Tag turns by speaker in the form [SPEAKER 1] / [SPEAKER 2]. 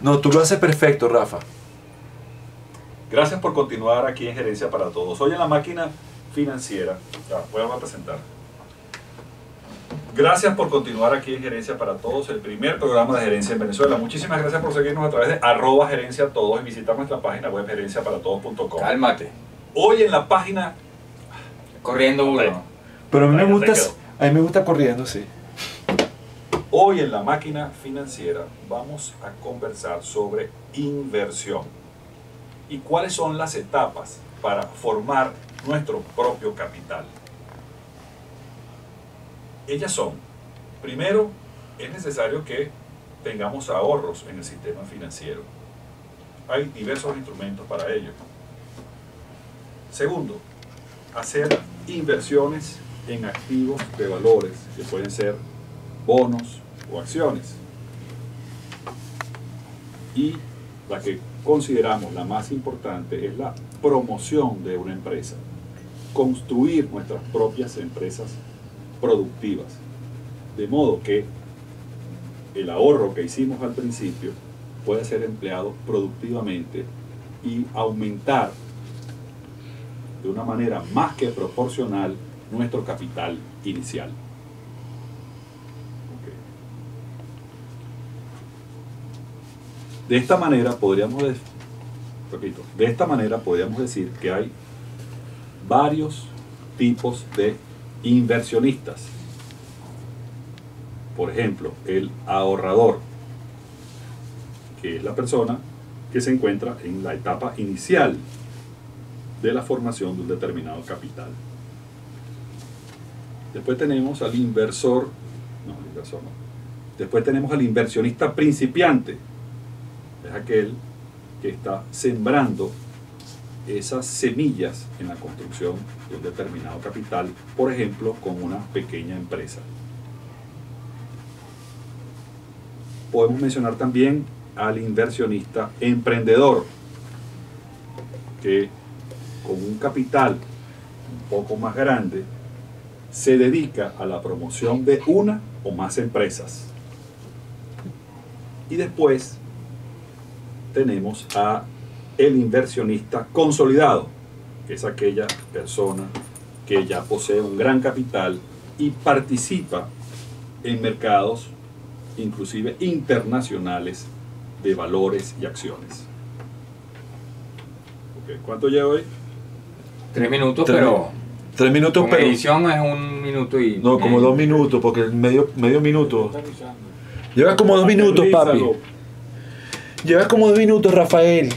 [SPEAKER 1] No, tú lo haces perfecto, Rafa.
[SPEAKER 2] Gracias por continuar aquí en Gerencia para Todos. Hoy en la máquina financiera, ya, voy a presentar. Gracias por continuar aquí en Gerencia para Todos, el primer programa de gerencia en Venezuela. Muchísimas gracias por seguirnos a través de arroba gerencia todos y visitar nuestra página web gerenciaparatodos.com.
[SPEAKER 3] Cálmate.
[SPEAKER 2] Hoy en la página
[SPEAKER 3] Corriendo uno.
[SPEAKER 2] Bueno.
[SPEAKER 1] Pero a mí me gusta, a mí me gusta corriendo, sí.
[SPEAKER 2] Hoy en la máquina financiera vamos a conversar sobre inversión y cuáles son las etapas para formar nuestro propio capital. Ellas son, primero, es necesario que tengamos ahorros en el sistema financiero. Hay diversos instrumentos para ello. Segundo, hacer inversiones en activos de valores que pueden ser bonos o acciones. Y la que consideramos la más importante es la promoción de una empresa. Construir nuestras propias empresas productivas. De modo que el ahorro que hicimos al principio puede ser empleado productivamente y aumentar de una manera más que proporcional nuestro capital inicial. De esta manera podríamos, de- esta manera podríamos decir que hay varios tipos de inversionistas. Por ejemplo, el ahorrador, que es la persona que se encuentra en la etapa inicial de la formación de un determinado capital. Después tenemos al inversor, no, inversor no. Después tenemos al inversionista principiante, es aquel que está sembrando esas semillas en la construcción de un determinado capital, por ejemplo, con una pequeña empresa. Podemos mencionar también al inversionista emprendedor, que con un capital un poco más grande se dedica a la promoción de una o más empresas. Y después tenemos a el inversionista consolidado, que es aquella persona que ya posee un gran capital y participa en mercados inclusive internacionales de valores y acciones. ¿Cuánto llevo hoy?
[SPEAKER 3] Tres minutos,
[SPEAKER 1] Tres-
[SPEAKER 3] pero
[SPEAKER 1] Tres minutos,
[SPEAKER 3] con
[SPEAKER 1] pero.
[SPEAKER 3] edición es un minuto y...
[SPEAKER 1] No, como dos minutos, porque medio, medio minuto. Llevas como dos minutos, papi. Llevas como dos minutos, Rafael.